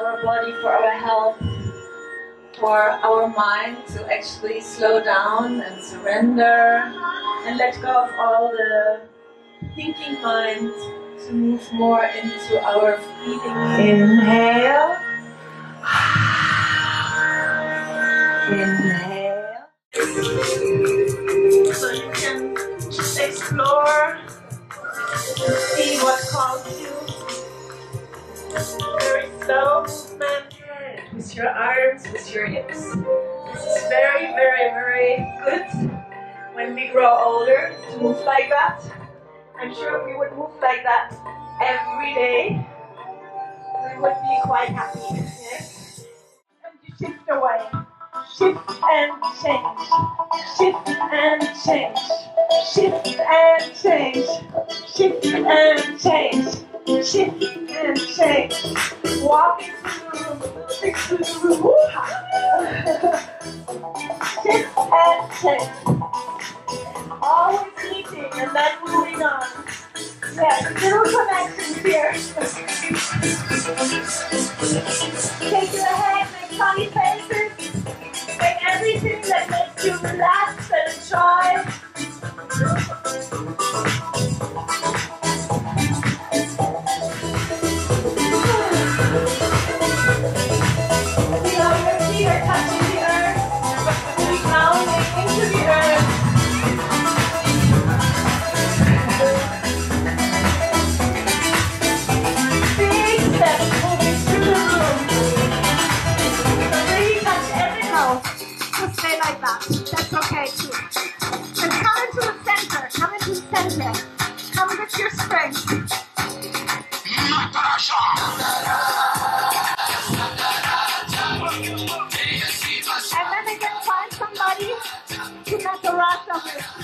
our body, for our health, for our mind to actually slow down and surrender and let go of all the thinking mind to move more into our feeling. Inhale. Inhale. So you can just explore, see what calls you. Your arms, with your hips. This is very, very, very good when we grow older to move like that. I'm sure if we would move like that every day, we would be quite happy. Yes? And you shift away. Shift and change. Shift and change. Shift and change. Shift and change. Shift and change. Through Shift and change. Always eating and then moving on. Yes, little connections here. Shake your head, make funny faces. Make everything that makes you relax No, just stay like that. That's okay too. And come into the center. Come into the center. Come with your strength. And then again, find somebody to make a rush of it.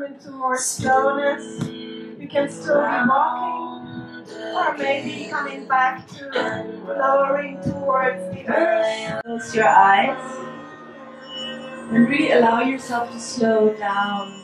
Come into more slowness. You can still be walking, or maybe coming back to lowering towards the earth. Close your eyes and really allow yourself to slow down.